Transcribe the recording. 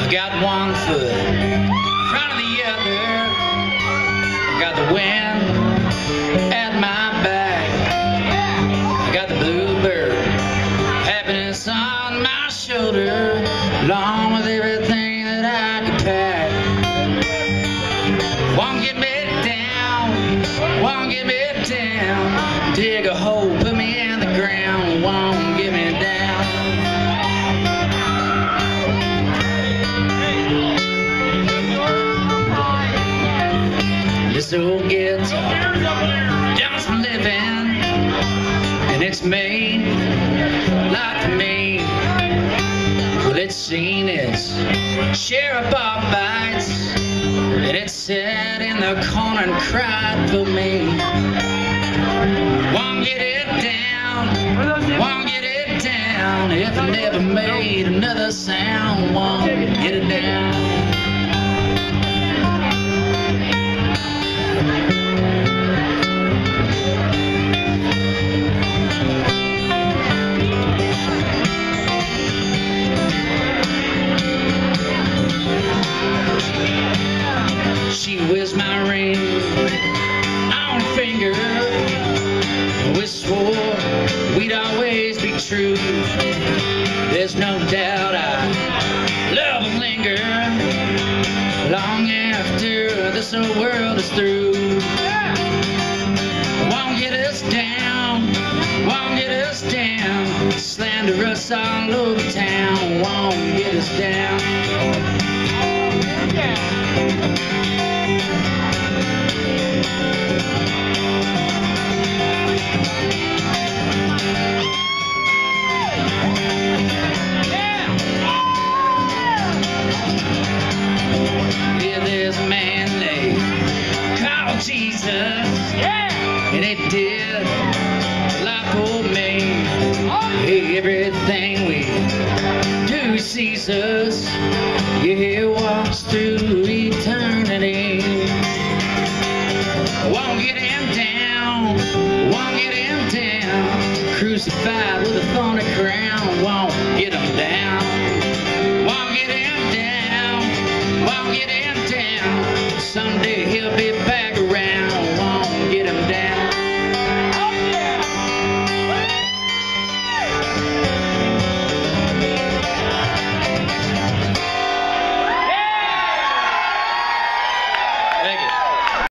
I got one foot in front of the other. I got the wind at my back. I got the bluebird happiness on my shoulder, along with everything that I could pack. Won't get me down, won't get me down. Dig a hole, This old guitar some living, and it's made like me. Well, it's seen its share of bar bites, and it sat in the corner and cried for me. Won't get it down, won't get it down. If it never made another sound, won't get it down. She wears my ring on her finger. We swore we'd always be true. There's no doubt our love will linger long after this old world is through. Won't get us down, won't get us down. Slander us all over town, won't get us down. and it did like old me. Everything we do sees us, yeah, walks through eternity. Won't get him down, won't get him down, crucified with a thorny crown, won't get him down. Won't get him down, won't get him down, someday he'll be